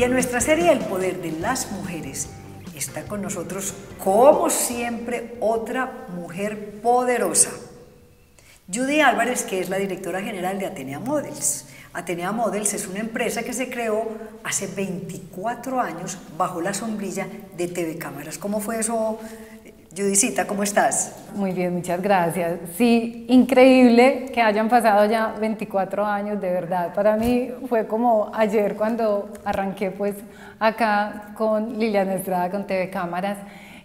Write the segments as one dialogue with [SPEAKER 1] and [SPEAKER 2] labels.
[SPEAKER 1] Y en nuestra serie El Poder de las Mujeres está con nosotros, como siempre, otra mujer poderosa. Judy Álvarez, que es la directora general de Atenea Models. Atenea Models es una empresa que se creó hace 24 años bajo la sombrilla de TV Cámaras. ¿Cómo fue eso, Judicita? ¿Cómo estás?
[SPEAKER 2] Muy bien, muchas gracias. Sí, increíble que hayan pasado ya 24 años, de verdad. Para mí fue como ayer cuando arranqué pues acá con Liliana Estrada, con TV Cámaras.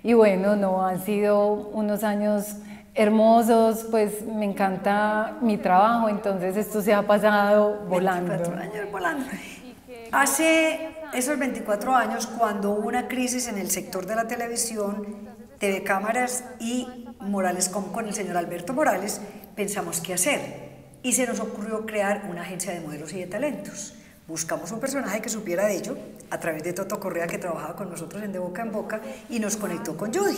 [SPEAKER 2] Y bueno, no, han sido unos años hermosos, pues me encanta mi trabajo, entonces esto se ha pasado volando.
[SPEAKER 1] 24 años volando. Hace esos 24 años, cuando hubo una crisis en el sector de la televisión, TV Cámaras y Morales con el señor Alberto Morales, pensamos qué hacer. Y se nos ocurrió crear una agencia de modelos y de talentos. Buscamos un personaje que supiera de ello a través de Toto Correa que trabajaba con nosotros en De Boca en Boca y nos conectó con Judy.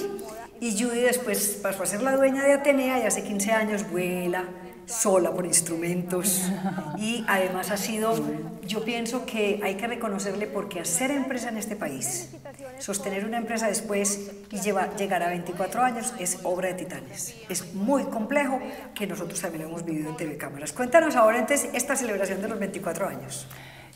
[SPEAKER 1] Y Judy después pasó a ser la dueña de Atenea y hace 15 años vuela sola por instrumentos y además ha sido, yo pienso que hay que reconocerle porque hacer empresa en este país, sostener una empresa después y llegar a 24 años es obra de titanes. Es muy complejo que nosotros también lo hemos vivido en TV Cámaras. Cuéntanos ahora entonces esta celebración de los 24 años.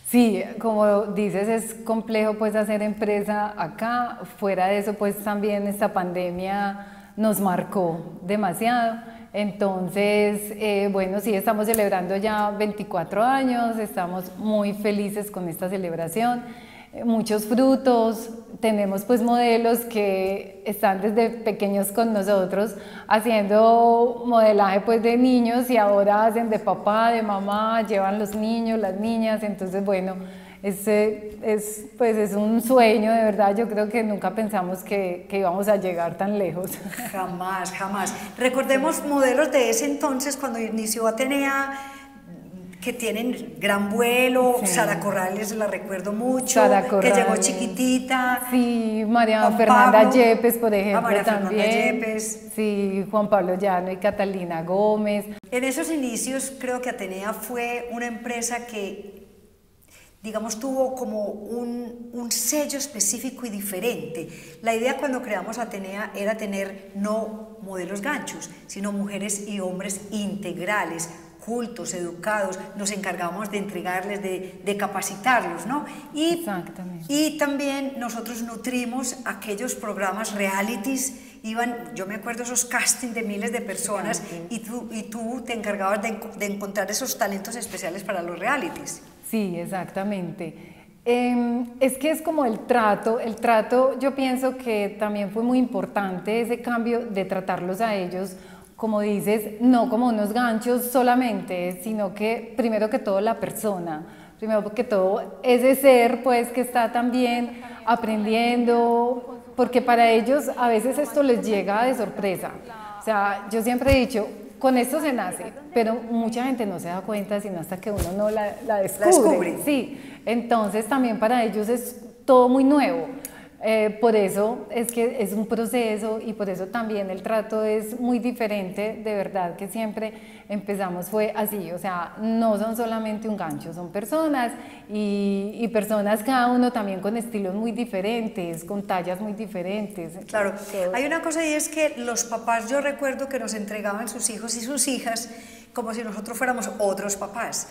[SPEAKER 2] Sí, como dices, es complejo pues hacer empresa acá. Fuera de eso, pues también esta pandemia nos marcó demasiado. Entonces, eh, bueno, sí, estamos celebrando ya 24 años, estamos muy felices con esta celebración, muchos frutos, tenemos pues modelos que están desde pequeños con nosotros haciendo modelaje pues de niños y ahora hacen de papá, de mamá, llevan los niños, las niñas, entonces bueno, ese es, pues es un sueño, de verdad. Yo creo que nunca pensamos que, que, íbamos a llegar tan lejos.
[SPEAKER 1] Jamás, jamás. Recordemos modelos de ese entonces, cuando inició Atenea, que tienen gran vuelo. Sara Corrales la recuerdo mucho, que llegó chiquitita.
[SPEAKER 2] Sí, María Fernanda Yepes, por ejemplo,
[SPEAKER 1] María
[SPEAKER 2] también.
[SPEAKER 1] Fernanda Yepes.
[SPEAKER 2] Sí, Juan Pablo Llano y Catalina Gómez.
[SPEAKER 1] En esos inicios creo que Atenea fue una empresa que digamos, tuvo como un, un, sello específico y diferente. La idea cuando creamos Atenea era tener no modelos ganchos, sino mujeres y hombres integrales, cultos, educados, nos encargamos de entregarles, de, de capacitarlos, ¿no? Y,
[SPEAKER 2] Exactamente.
[SPEAKER 1] y también nosotros nutrimos aquellos programas realities, iban, yo me acuerdo esos castings de miles de personas y tú, y tú te encargabas de, de encontrar esos talentos especiales para los realities.
[SPEAKER 2] Sí, exactamente. Eh, es que es como el trato, el trato yo pienso que también fue muy importante ese cambio de tratarlos a ellos, como dices, no como unos ganchos solamente, sino que primero que todo la persona, primero que todo ese ser pues que está también aprendiendo, porque para ellos a veces esto les llega de sorpresa. O sea, yo siempre he dicho, con esto se nace, pero mucha gente no se da cuenta sino hasta que uno no la, la, descubre.
[SPEAKER 1] La descubre.
[SPEAKER 2] Sí, entonces también para ellos es todo muy nuevo. Eh, por eso es que es un proceso y por eso también el trato es muy diferente, de verdad que siempre empezamos fue así, o sea, no son solamente un gancho, son personas y, y personas cada uno también con estilos muy diferentes, con tallas muy diferentes.
[SPEAKER 1] Claro, hay una cosa y es que los papás, yo recuerdo que nos entregaban sus hijos y sus hijas como si nosotros fuéramos otros papás.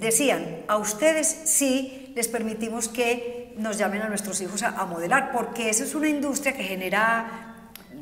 [SPEAKER 1] Decían, a ustedes sí les permitimos que nos llamen a nuestros hijos a, a modelar, porque eso es una industria que genera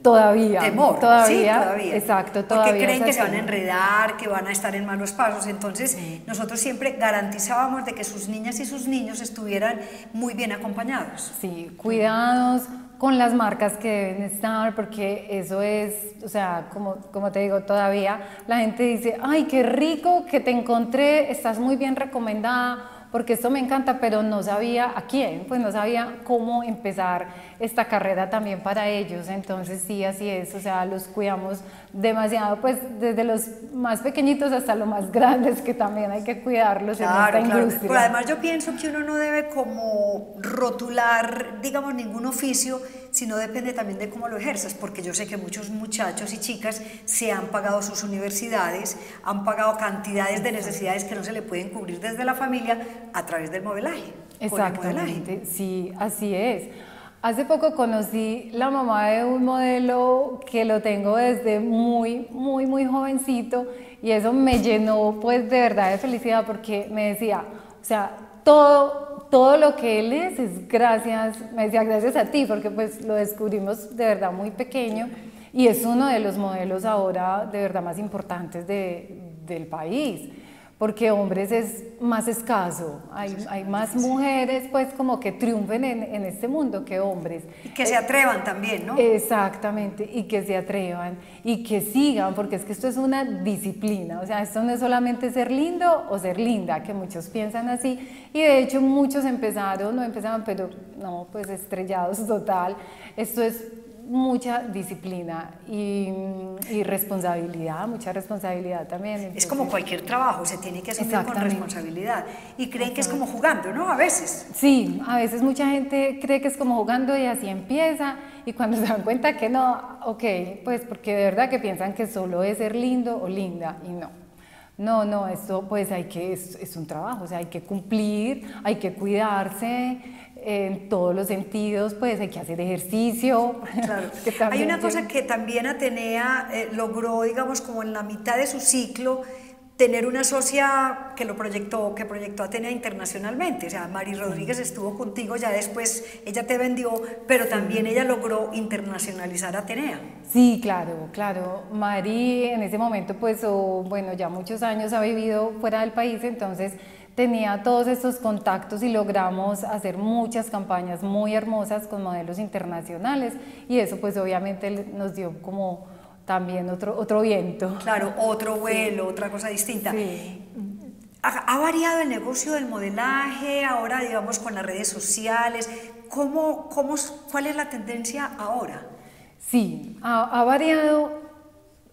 [SPEAKER 2] Todavía.
[SPEAKER 1] Temor.
[SPEAKER 2] Todavía.
[SPEAKER 1] Sí, todavía.
[SPEAKER 2] Exacto, todavía.
[SPEAKER 1] Porque creen que se van a enredar, que van a estar en malos pasos. Entonces, nosotros siempre garantizábamos de que sus niñas y sus niños estuvieran muy bien acompañados.
[SPEAKER 2] Sí, cuidados con las marcas que deben estar, porque eso es, o sea, como, como te digo, todavía la gente dice, ay, qué rico que te encontré, estás muy bien recomendada, porque esto me encanta, pero no sabía a quién, pues no sabía cómo empezar esta carrera también para ellos. Entonces sí, así es, o sea, los cuidamos demasiado, pues desde los más pequeñitos hasta los más grandes, que también hay que cuidarlos
[SPEAKER 1] Claro,
[SPEAKER 2] en esta
[SPEAKER 1] claro.
[SPEAKER 2] industria.
[SPEAKER 1] Pero además yo pienso que uno no debe como rotular, digamos, ningún oficio, sino depende también de cómo lo ejerzas, porque yo sé que muchos muchachos y chicas se han pagado sus universidades, han pagado cantidades de necesidades que no se le pueden cubrir desde la familia a través del modelaje.
[SPEAKER 2] Exactamente, sí, así es. Hace poco conocí la mamá de un modelo que lo tengo desde muy, muy, muy jovencito y eso me llenó pues de verdad de felicidad porque me decía, o sea, todo, todo lo que él es es gracias, me decía gracias a ti porque pues lo descubrimos de verdad muy pequeño y es uno de los modelos ahora de verdad más importantes de, del país porque hombres es más escaso, hay, hay más mujeres pues como que triunfen en, en, este mundo que hombres.
[SPEAKER 1] Y que se atrevan también, ¿no?
[SPEAKER 2] Exactamente, y que se atrevan y que sigan, porque es que esto es una disciplina, o sea, esto no es solamente ser lindo o ser linda, que muchos piensan así, y de hecho muchos empezaron, no empezaban, pero no, pues estrellados total, esto es mucha disciplina y, responsabilidad, mucha responsabilidad también.
[SPEAKER 1] es como cualquier trabajo, se tiene que hacer con responsabilidad. Y creen que es como jugando, ¿no? A veces.
[SPEAKER 2] Sí, a veces mucha gente cree que es como jugando y así empieza y cuando se dan cuenta que no, ok, pues porque de verdad que piensan que solo es ser lindo o linda y no. No, no, esto pues hay que, es, es un trabajo, o sea, hay que cumplir, hay que cuidarse, en todos los sentidos, pues hay que hacer ejercicio.
[SPEAKER 1] Claro. hay una cosa que también Atenea eh, logró, digamos, como en la mitad de su ciclo, tener una socia que lo proyectó, que proyectó Atenea internacionalmente. O sea, Mari Rodríguez estuvo contigo, ya después ella te vendió, pero también ella logró internacionalizar Atenea.
[SPEAKER 2] Sí, claro, claro. Mari en ese momento, pues, bueno, ya muchos años ha vivido fuera del país, entonces tenía todos estos contactos y logramos hacer muchas campañas muy hermosas con modelos internacionales y eso pues obviamente nos dio como también otro, otro viento.
[SPEAKER 1] Claro, otro vuelo, otra cosa distinta. Ha, variado el negocio del modelaje ahora, digamos, con las redes sociales. ¿Cómo, cómo, ¿Cuál es la tendencia ahora?
[SPEAKER 2] Sí, ha, ha variado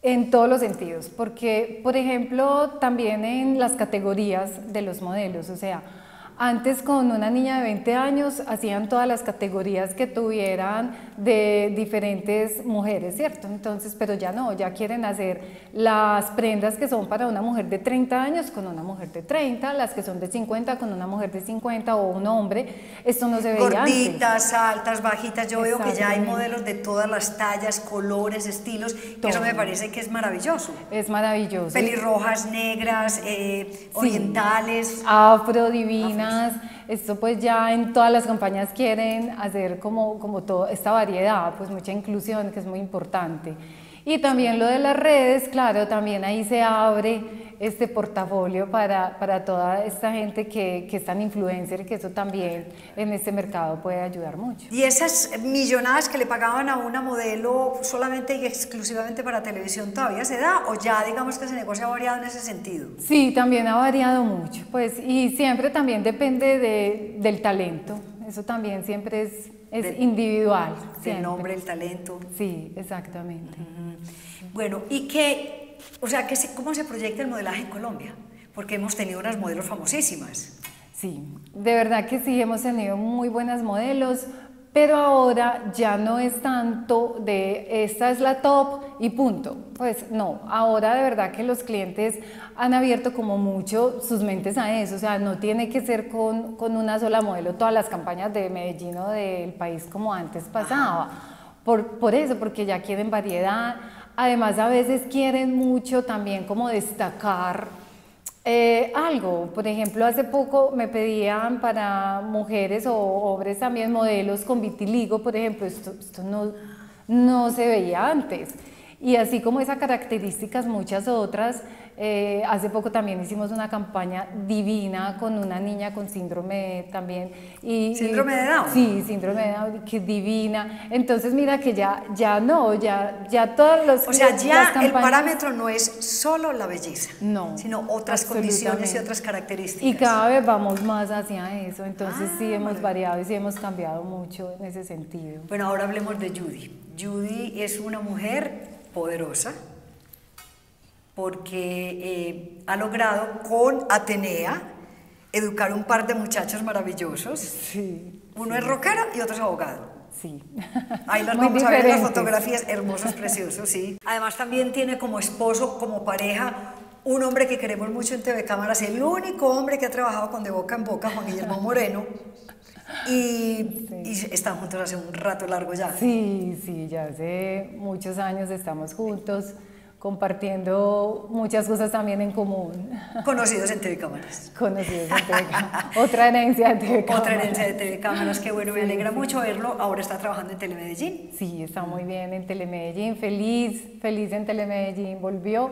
[SPEAKER 2] en todos los sentidos, porque, por ejemplo, también en las categorías de los modelos, o sea, antes con una niña de 20 años hacían todas las categorías que tuvieran de diferentes mujeres, ¿cierto? Entonces, pero ya no, ya quieren hacer las prendas que son para una mujer de 30 años con una mujer de 30, las que son de 50 con una mujer de 50 o un hombre. Esto no se veía
[SPEAKER 1] Gorditas, altas, bajitas. Yo veo que ya hay modelos de todas las tallas, colores, estilos. Eso me parece que es maravilloso.
[SPEAKER 2] Es maravilloso.
[SPEAKER 1] Pelirrojas, negras, eh, orientales.
[SPEAKER 2] Afro, divina esto pues ya en todas las campañas quieren hacer como, como toda esta variedad, pues mucha inclusión que es muy importante. Y también lo de las redes, claro, también ahí se abre este portafolio para, para toda esta gente que, que es tan influencer, que eso también en este mercado puede ayudar mucho.
[SPEAKER 1] ¿Y esas millonadas que le pagaban a una modelo solamente y exclusivamente para televisión todavía se da o ya digamos que ese negocio ha variado en ese sentido?
[SPEAKER 2] Sí, también ha variado mucho, pues y siempre también depende de, del talento, eso también siempre es, es individual.
[SPEAKER 1] El nombre, el talento.
[SPEAKER 2] Sí, exactamente.
[SPEAKER 1] Bueno, ¿y qué, o sea, ¿cómo se proyecta el modelaje en Colombia? Porque hemos tenido unas modelos famosísimas.
[SPEAKER 2] Sí, de verdad que sí, hemos tenido muy buenas modelos, pero ahora ya no es tanto de esta es la top y punto. Pues no, ahora de verdad que los clientes han abierto como mucho sus mentes a eso, o sea, no tiene que ser con, con una sola modelo todas las campañas de Medellín o del país como antes pasaba. Por, por eso, porque ya quieren variedad, Además, a veces quieren mucho también como destacar eh, algo. Por ejemplo, hace poco me pedían para mujeres o hombres también modelos con vitiligo, por ejemplo, esto, esto no, no se veía antes. Y así como esas características, muchas otras, eh, hace poco también hicimos una campaña divina con una niña con síndrome también.
[SPEAKER 1] Y, ¿Síndrome de Down?
[SPEAKER 2] Sí, síndrome de Down, que divina. Entonces mira que ya, ya no, ya, ya todos los...
[SPEAKER 1] O sea, ya el parámetro no es solo la belleza, no, sino otras condiciones y otras características.
[SPEAKER 2] Y cada vez vamos más hacia eso, entonces sí ah, hemos variado y sí hemos cambiado mucho en ese sentido.
[SPEAKER 1] Bueno, ahora hablemos de Judy. Judy es una mujer poderosa, porque eh, ha logrado con Atenea educar un par de muchachos maravillosos. Sí, Uno es rockero y otro es abogado.
[SPEAKER 2] Sí.
[SPEAKER 1] Ahí los vamos a ver las fotografías, hermosos, preciosos, sí. Además también tiene como esposo, como pareja, un hombre que queremos mucho en TV Cámaras, el único hombre que ha trabajado con De Boca en Boca, Juan Guillermo Moreno. Y, y, están juntos hace un rato largo ya.
[SPEAKER 2] Sí, sí, ya hace muchos años estamos juntos compartiendo muchas cosas también en común.
[SPEAKER 1] Conocidos en TV Cámaras.
[SPEAKER 2] Conocidos en TV Cámaras. Otra herencia de TV Cámaras.
[SPEAKER 1] Otra herencia de TV Cámaras, qué bueno, me alegra mucho verlo. Ahora está trabajando en Telemedellín.
[SPEAKER 2] Sí, está muy bien en Telemedellín, feliz, feliz en Telemedellín, volvió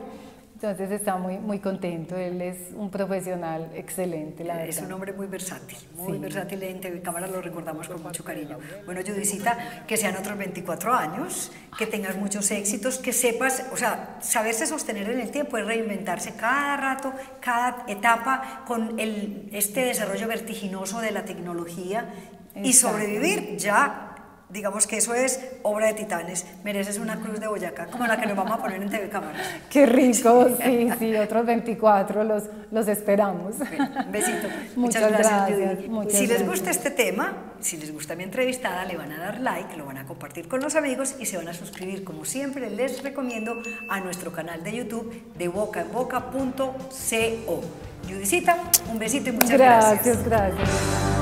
[SPEAKER 2] entonces está muy, muy contento, él es un profesional excelente, la
[SPEAKER 1] Es un hombre muy versátil, muy versátil. En TV Cámara, lo recordamos con mucho cariño. Bueno, Judicita, que sean otros 24 años, que tengas muchos éxitos, que sepas, o sea, saberse sostener en el tiempo es reinventarse cada rato, cada etapa con el, este desarrollo vertiginoso de la tecnología y sobrevivir ya digamos que eso es obra de titanes. Mereces una cruz de Boyacá, como la que nos vamos a poner en TV Cámaras.
[SPEAKER 2] Qué rico, sí, sí, otros 24 los, los esperamos.
[SPEAKER 1] un besito. Muchas, gracias, si les gusta este tema, si les gusta mi entrevistada, le van a dar like, lo van a compartir con los amigos y se van a suscribir, como siempre les recomiendo, a nuestro canal de YouTube de bocaenboca.co. Judicita, un besito y muchas
[SPEAKER 2] gracias. Gracias, gracias.